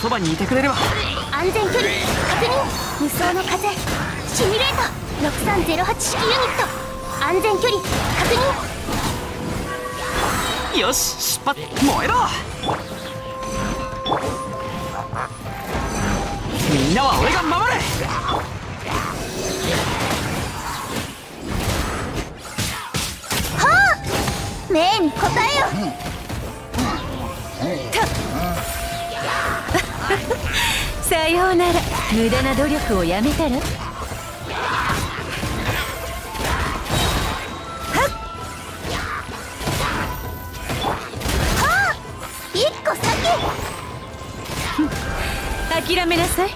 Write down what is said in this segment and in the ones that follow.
そばにいてくれれば。安全距離確認。無双の風。シミュレート6308式ユニット。安全距離確認。よし出発。燃えろ。みんなは俺が守れ。はあ！命に応えよ、さようなら。無駄な努力をやめたら？はあ一個先。諦めなさい。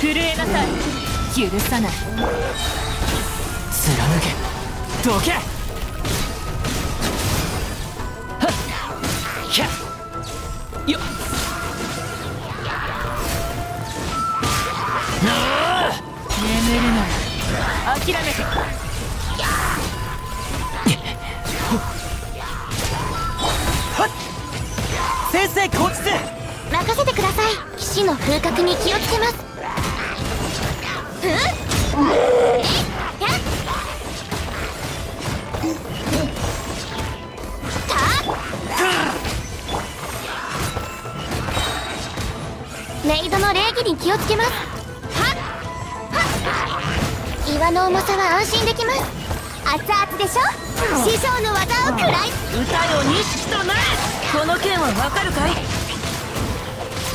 震えなさい。許さない。貫け。どけ。よっ眠るなら諦めて。先生こっち任せてください。騎士の風格に気をつけます。うんえ？いやメイドの礼儀に気をつけます。はっ。はっ。岩の重さは安心できます。熱々でしょ？師匠の技を食らい。歌よ錦となれこの剣はわかるかい？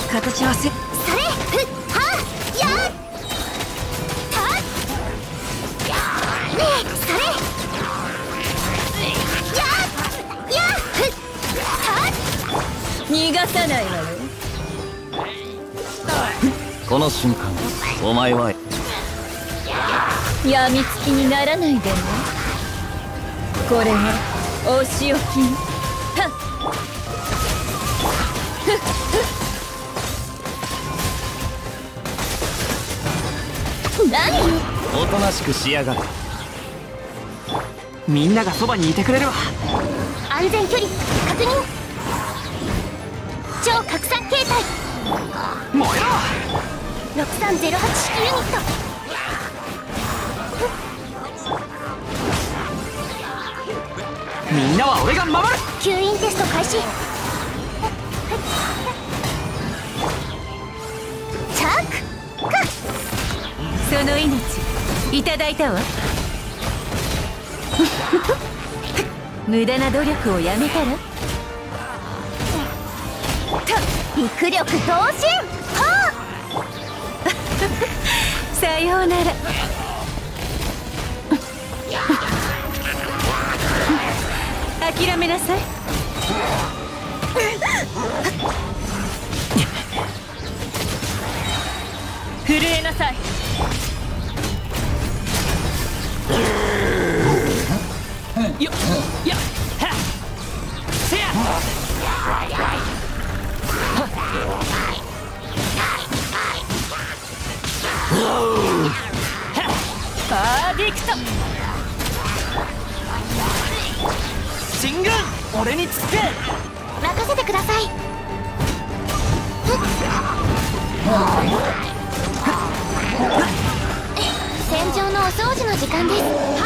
形はせそれ。ふっ。はやたねえそれ。ややふっ。た逃がさないわよこの瞬間お前はやみつきにならないでね。これはお仕置き。はっ。何おとなしくしやがるみんながそばにいてくれれば安全距離確認超拡散形態燃えろ6308式ユニット。みんなは俺が守る。吸引テスト開始。チャック。かその命いただいたわ。無駄な努力をやめたら？陸力同心さようなら。諦めなさい。震えなさい。よっやっはっ。せや。パーディクト。進軍俺につけ。任せてください。戦場のお掃除の時間です。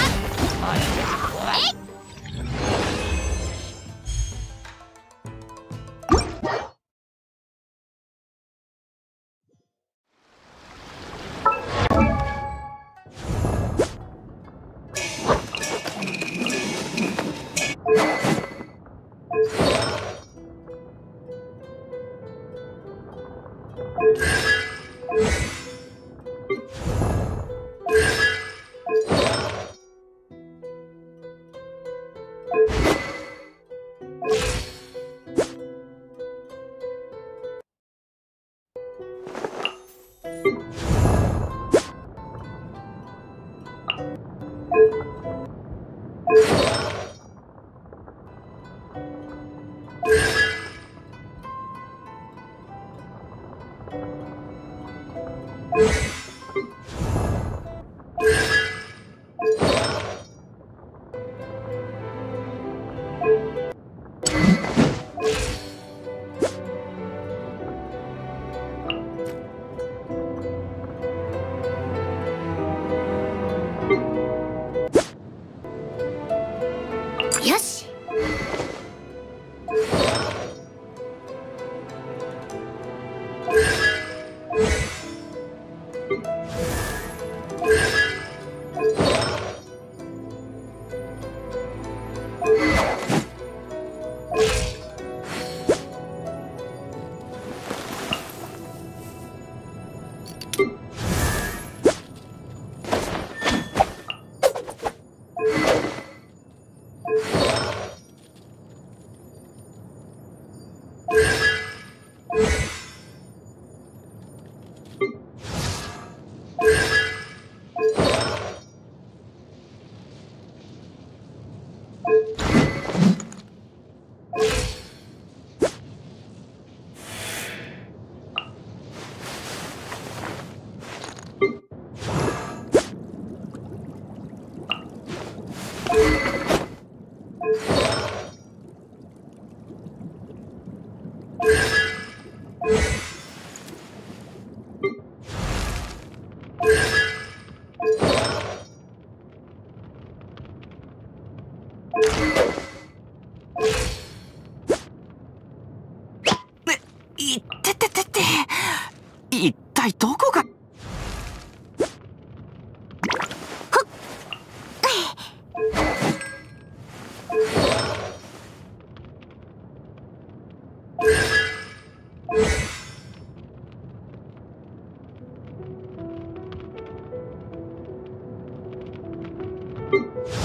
you よし。Música